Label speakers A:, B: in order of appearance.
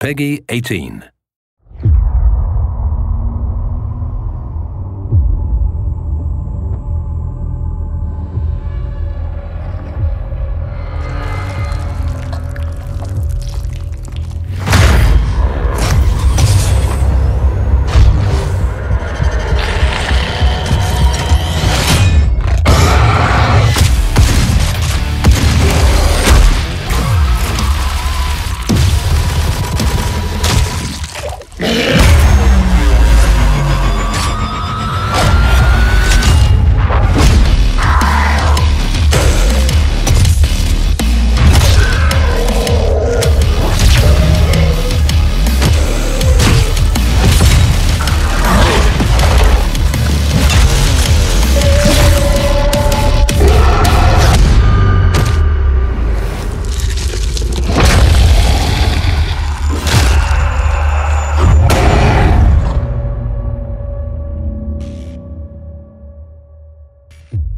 A: Peggy 18. you